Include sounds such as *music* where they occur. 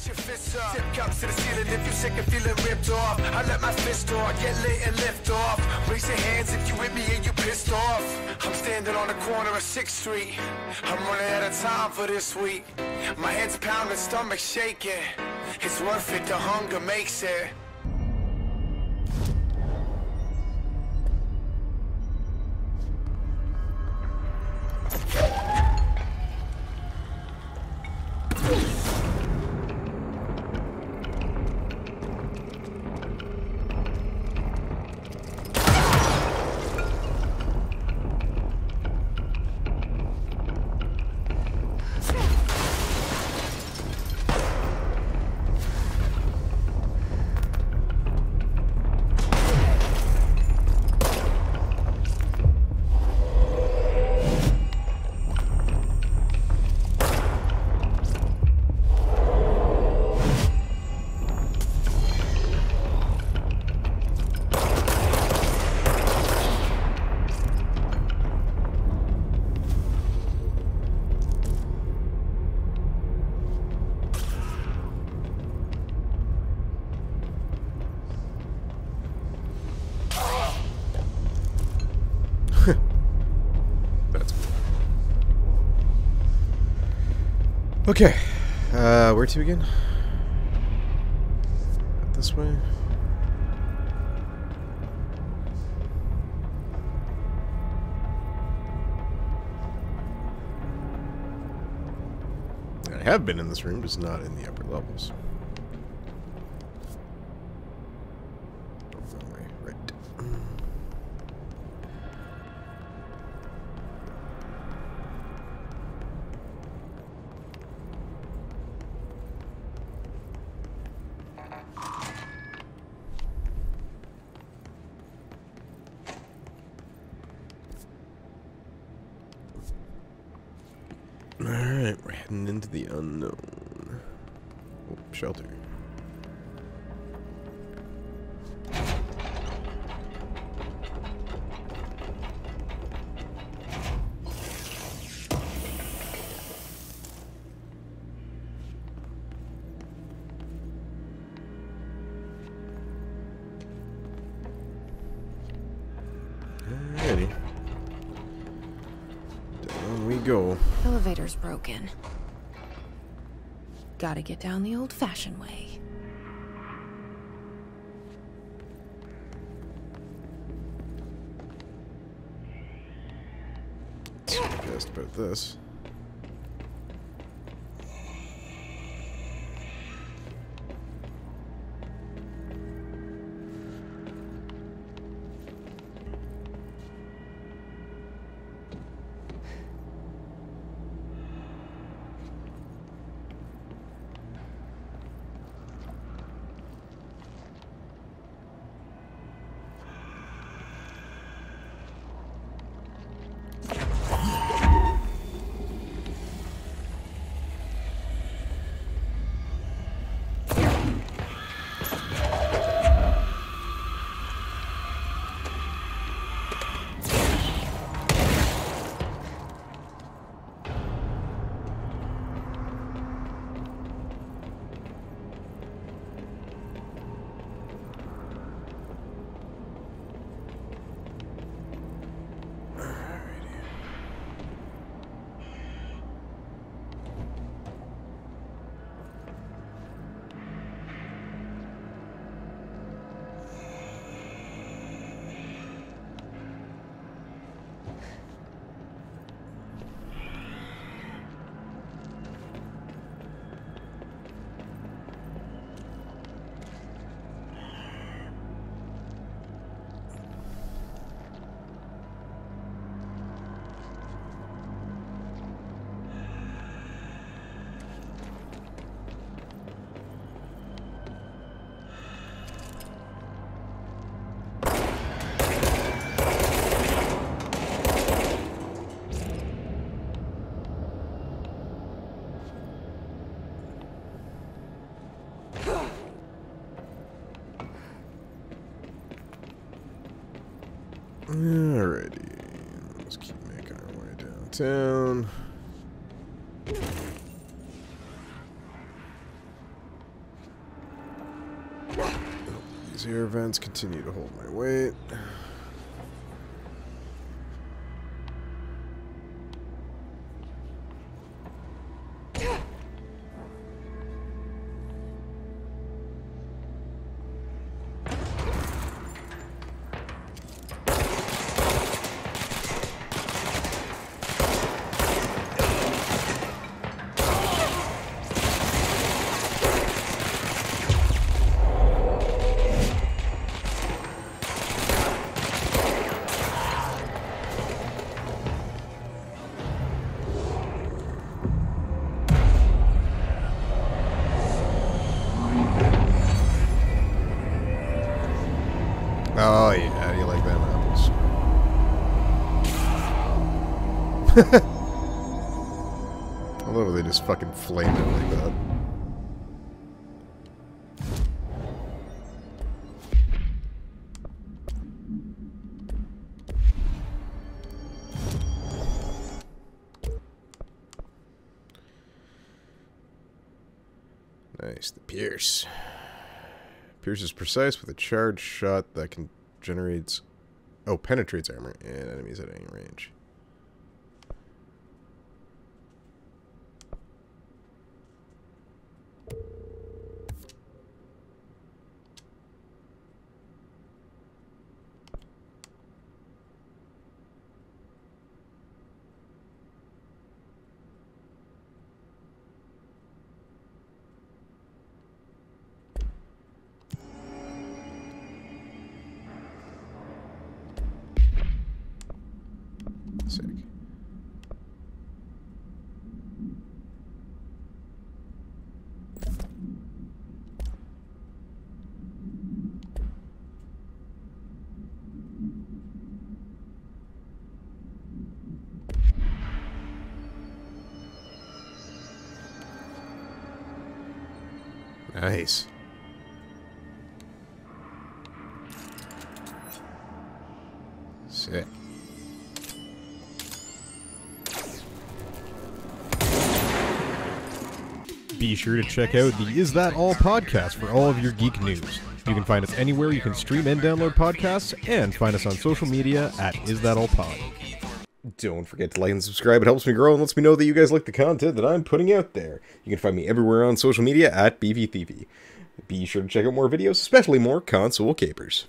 Get your fists up. Tip cups to the ceiling if you're sick of feeling ripped off. I let my fist talk, get lit and lift off. Raise your hands if you with me and you pissed off. I'm standing on the corner of 6th Street. I'm running out of time for this week. My head's pounding, stomach shaking. It's worth it, the hunger makes it. Okay. Uh, where to again? This way? I have been in this room, just not in the upper levels. We're heading into the unknown. Oh, shelter. Go. Elevator's broken. Gotta get down the old-fashioned way. Just about this. Alrighty. Let's keep making our way downtown. These air vents continue to hold my weight. *laughs* I love how they just fucking flame it like that. Nice, the Pierce. Pierce is precise with a charged shot that can generates oh penetrates armor and enemies at any range. Nice. Sick. Be sure to check out the Is That All podcast for all of your geek news. You can find us anywhere you can stream and download podcasts, and find us on social media at Is That All Pod. Don't forget to like and subscribe. It helps me grow and lets me know that you guys like the content that I'm putting out there. You can find me everywhere on social media at Beefy Thiefy. Be sure to check out more videos, especially more console capers.